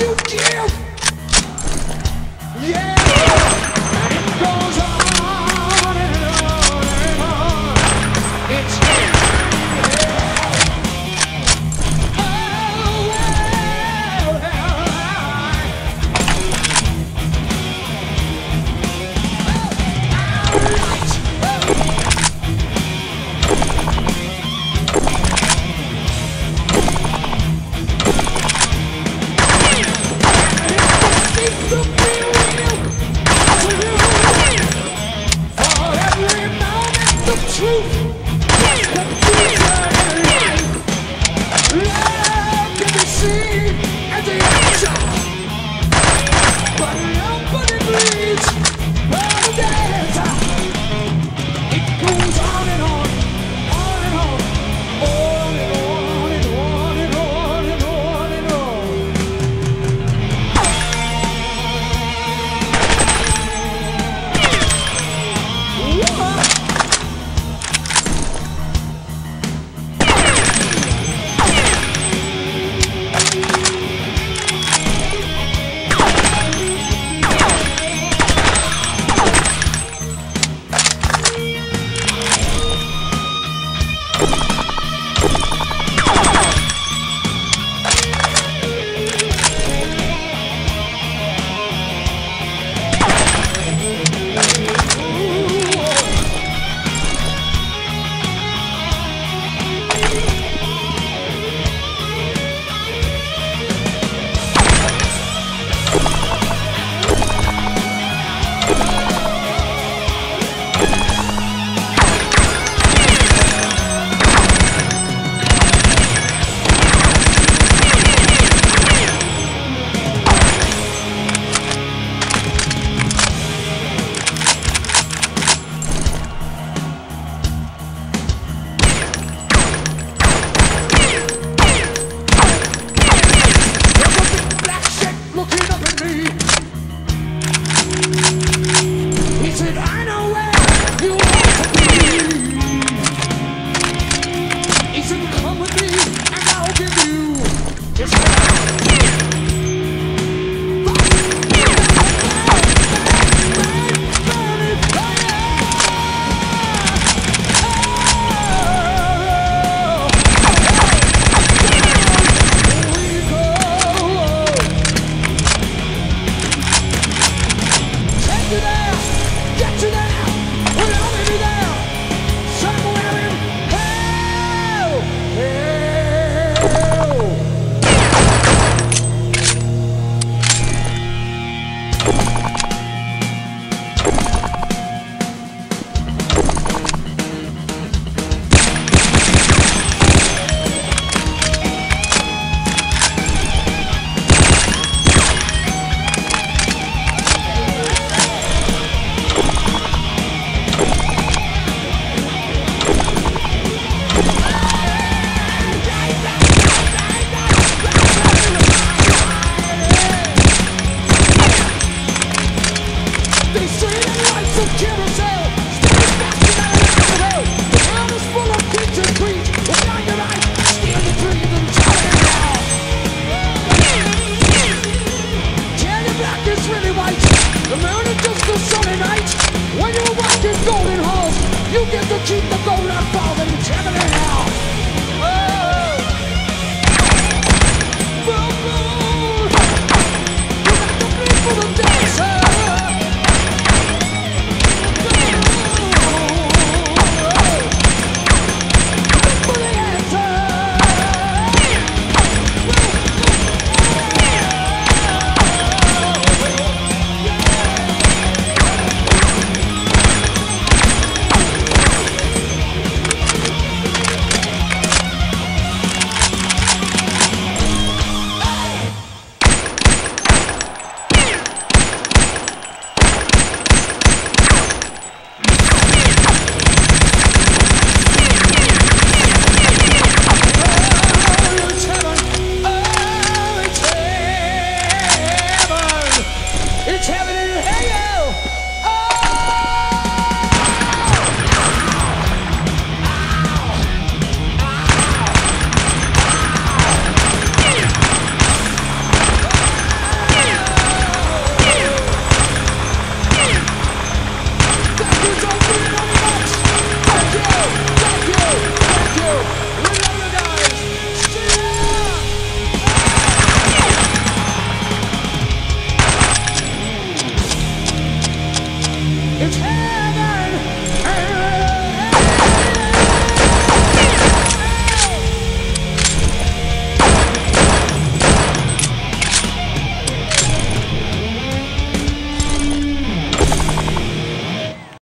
you give. Yeah. truth! rock is going home. You get to keep the gold up.